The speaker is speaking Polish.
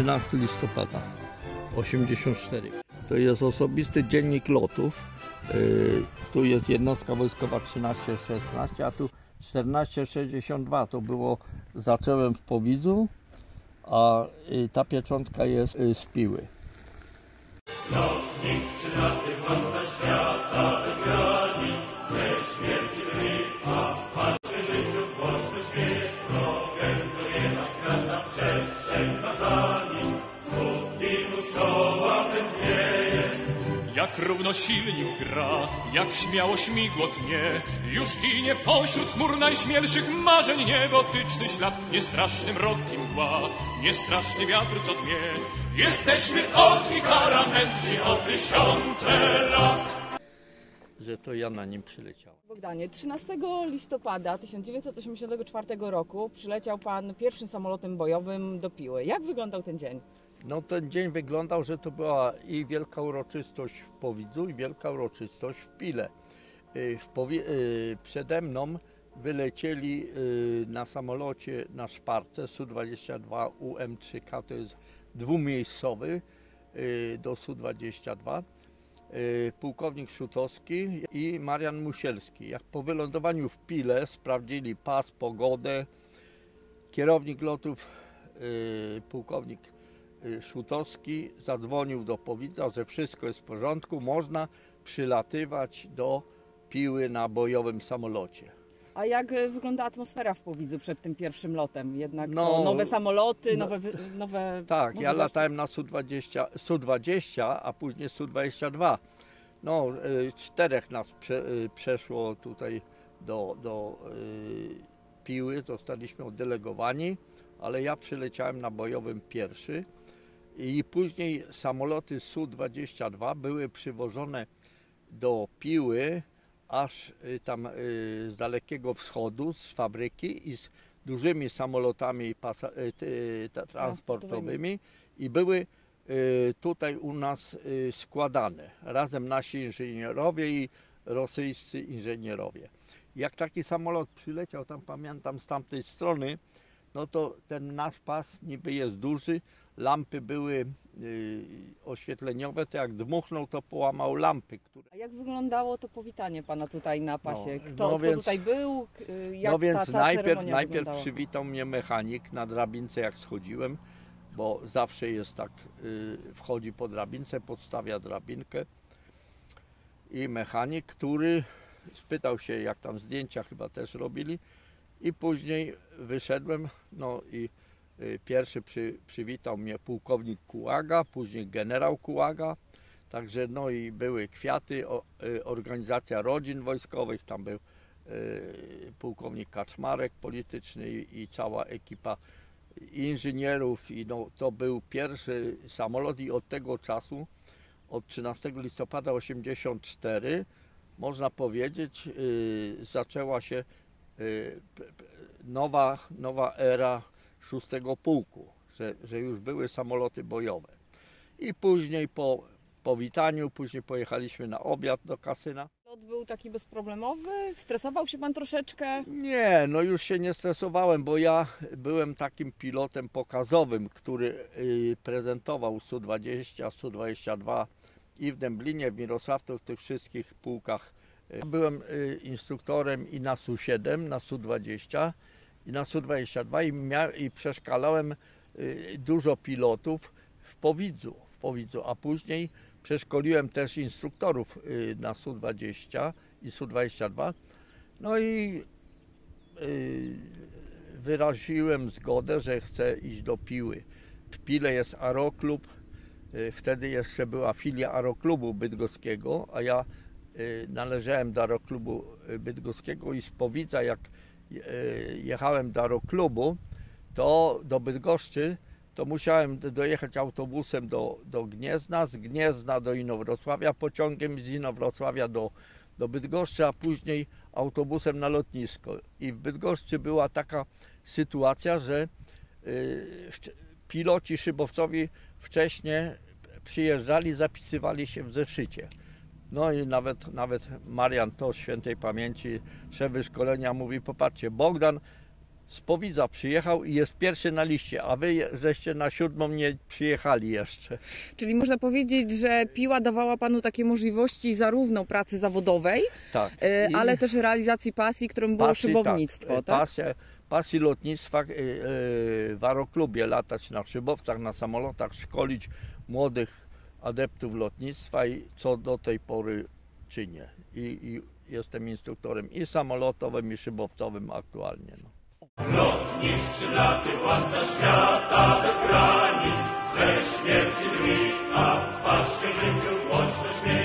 13 listopada 84. To jest osobisty dziennik lotów. Yy, Tu jest jednostka wojskowa 1316, a tu 1462. To było, zacząłem w Powidzu, a y, ta pieczątka jest y, z Piły. Jak równo silnik gra, jak śmiało śmigło tnie, już ginie pośród chmur najśmielszych marzeń niebotyczny ślad, niestraszny mrok i mgła, niestraszny wiatr co dnie. Jesteśmy od Ikara mędrci o tysiące lat. Że to ja na nim przyleciałem. Bogdanie, 13 listopada 1984 roku przyleciał Pan pierwszym samolotem bojowym do Piły. Jak wyglądał ten dzień? No ten dzień wyglądał, że to była i wielka uroczystość w Powidzu i wielka uroczystość w Pile. Y, W Powi- y, przede mną wylecieli y, na samolocie na szparce Su-22 UM-3K, to jest dwumiejscowy do Su-22, y, pułkownik Szutowski i Marian Musielski. Jak po wylądowaniu w Pile sprawdzili pas, pogodę, kierownik lotów, pułkownik Szutowski zadzwonił do Powidza, że wszystko jest w porządku, można przylatywać do Piły na bojowym samolocie. A jak e, wygląda atmosfera w Powidzu przed tym pierwszym lotem? Jednak No, nowe samoloty, no, nowe... nowe Tak, ja latałem na Su-20, Su-20 a później Su-22. No, y, czterech nas prze, y, przeszło tutaj do, do y, Piły, zostaliśmy oddelegowani, ale ja przyleciałem na bojowym pierwszy i później samoloty Su-22 były przywożone do Piły aż y, tam y, z dalekiego wschodu, z fabryki i z dużymi samolotami y, transportowymi i były tutaj u nas składane. Razem nasi inżynierowie i rosyjscy inżynierowie. Jak taki samolot przyleciał, tam pamiętam z tamtej strony, no to ten nasz pas niby jest duży, lampy były y, oświetleniowe, to jak dmuchnął, to połamał lampy, które A jak wyglądało to powitanie Pana tutaj na pasie? No, Kto, no kto więc- tutaj był? Y, Jak no ta, więc ta najpierw, ceremonia najpierw wyglądała? przywitał mnie mechanik na drabince jak schodziłem, bo zawsze jest tak, y, wchodzi po drabince, podstawia drabinkę i mechanik, który spytał się jak tam zdjęcia chyba też robili i później wyszedłem, no i y, pierwszy przy, przywitał mnie pułkownik Kułaga, później generał Kułaga, także no i były kwiaty, y, organizacja rodzin wojskowych, tam był y, pułkownik Kaczmarek polityczny i, cała ekipa inżynierów. I no, to był pierwszy samolot i od tego czasu, od 13 listopada 84 można powiedzieć zaczęła się nowa, nowa era szóstego pułku, że, że już były samoloty bojowe. I później po powitaniu, później pojechaliśmy na obiad do kasyna. Lot był taki bezproblemowy? Stresował się Pan troszeczkę? Nie, no już się nie stresowałem, bo ja byłem takim pilotem pokazowym, który y, prezentował Su-20, Su-22 i w Dęblinie, w Mirosławcu, w tych wszystkich pułkach. Byłem y, instruktorem i na Su-7, na Su-20 i na Su-22 i, mia- i przeszkalałem y, dużo pilotów w Powidzu, w Powidzu, a później przeszkoliłem też instruktorów y, na Su-20 i Su-22. No i wyraziłem zgodę, że chcę iść do Piły. W Pile jest Aeroklub, y, wtedy jeszcze była filia Aeroklubu Bydgoskiego, a ja należałem do Aeroklubu y, Bydgoskiego i z Powidza jak y, jechałem do Aeroklubu, to do Bydgoszczy, to musiałem dojechać autobusem do, do Gniezna, z Gniezna do Inowrocławia, pociągiem z Inowrocławia do, do Bydgoszczy, a później autobusem na lotnisko. I w Bydgoszczy była taka sytuacja, że y, piloci szybowcowi wcześniej przyjeżdżali, zapisywali się w zeszycie. No i nawet, nawet Marian to świętej pamięci, szef wyszkolenia mówi, popatrzcie, Bogdan z Powidza przyjechał i jest pierwszy na liście, a wy żeście na siódmą nie przyjechali jeszcze. Czyli można powiedzieć, że piła dawała panu takie możliwości zarówno pracy zawodowej, Tak. e, I ale też realizacji pasji, którą było pasji, szybownictwo, tak? Pasja, pasji lotnictwa, y, y, w aeroklubie latać na szybowcach, na samolotach, szkolić młodych adeptów lotnictwa i co do tej pory czynię. I, i jestem instruktorem i samolotowym, i szybowcowym aktualnie. No. Lotnicz przylaty władca świata bez granic, ze śmierci drwi, a w twarz się życiu głośno śmieje.